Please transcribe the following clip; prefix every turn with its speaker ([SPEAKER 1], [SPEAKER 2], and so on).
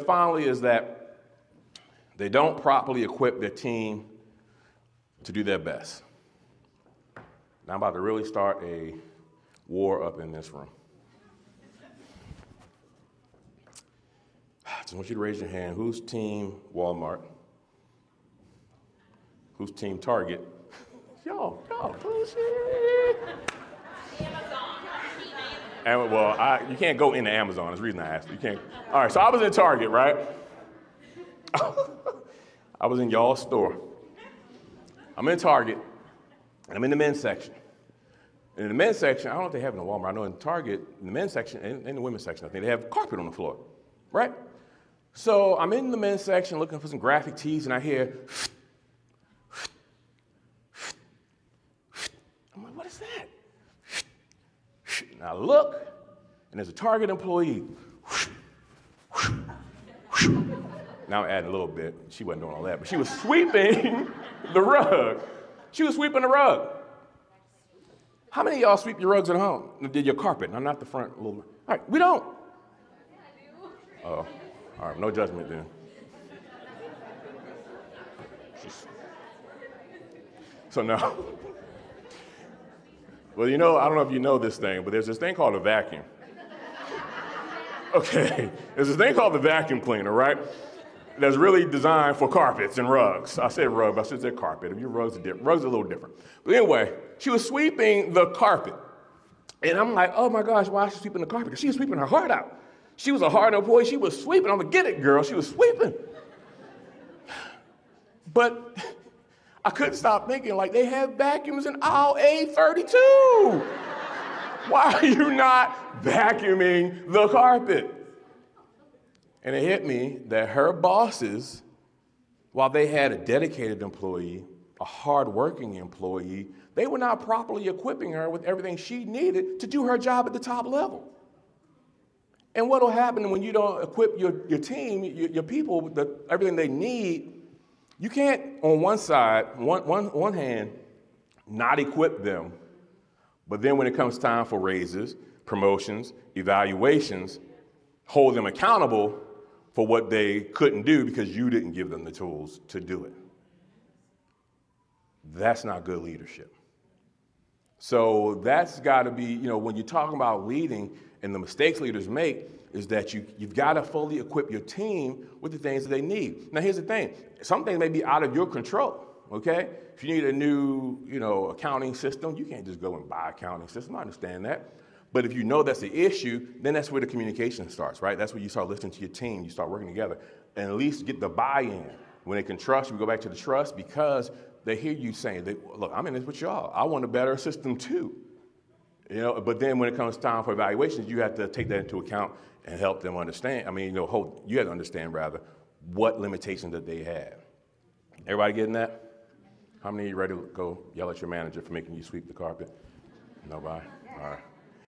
[SPEAKER 1] finally is that they don't properly equip their team to do their best. Now I'm about to really start a war up in this room. I just want you to raise your hand. Who's team Walmart? Who's team Target? Y'all, y'all, bullshit. And well, I, you can't go into Amazon. That's the reason I asked. You can't. All right, so I was in Target, right? I was in y'all's store. I'm in Target, and I'm in the men's section. And in the men's section, I don't know if they have it in Walmart. I know in Target, in the men's section and in the women's section, I think they have carpet on the floor, right? So I'm in the men's section looking for some graphic tees, and I hear. I'm like, what is that? And I look, and there's a Target employee. Now I'm adding a little bit. She wasn't doing all that, but she was sweeping the rug. She was sweeping the rug. How many of y'all sweep your rugs at home? Did your carpet? I'm not the front little. All right, we don't. Oh, all right, no judgment then. So no. Well, you know, I don't know if you know this thing, but there's this thing called a vacuum. Okay, there's this thing called the vacuum cleaner, right? That's really designed for carpets and rugs. I said rug, but I should say carpet. If your rugs are different, rugs are a little different. But anyway, she was sweeping the carpet. And I'm like, oh my gosh, why is she sweeping the carpet? Because she was sweeping her heart out. She was a hard employee. She was sweeping. I'm gonna get it, girl. She was sweeping. But I couldn't stop thinking, like, they have vacuums in aisle A32. Why are you not vacuuming the carpet? And it hit me that her bosses, while they had a dedicated employee, a hardworking employee, they were not properly equipping her with everything she needed to do her job at the top level. And what will happen when you don't equip your, your team, your, your people, with the, everything they need? You can't, on one side, one, one, one hand, not equip them, but then when it comes time for raises, promotions, evaluations, hold them accountable for what they couldn't do because you didn't give them the tools to do it. That's not good leadership. So that's got to be, you know, when you're talking about leading and the mistakes leaders make, is that you, you've got to fully equip your team with the things that they need. Now, here's the thing some things may be out of your control, okay? If you need a new, you know, accounting system, you can't just go and buy accounting system. I understand that. But if you know that's the issue, then that's where the communication starts, right? That's where you start listening to your team, you start working together, and at least get the buy-in. When they can trust, we go back to the trust because they hear you saying, "Look, I'm in this with y'all. I want a better system too." You know, but then when it comes time for evaluations, you have to take that into account and help them understand. I mean, you know, hold, you have to understand rather what limitations that they have. Everybody getting that? How many of you ready to go yell at your manager for making you sweep the carpet? Nobody. All right.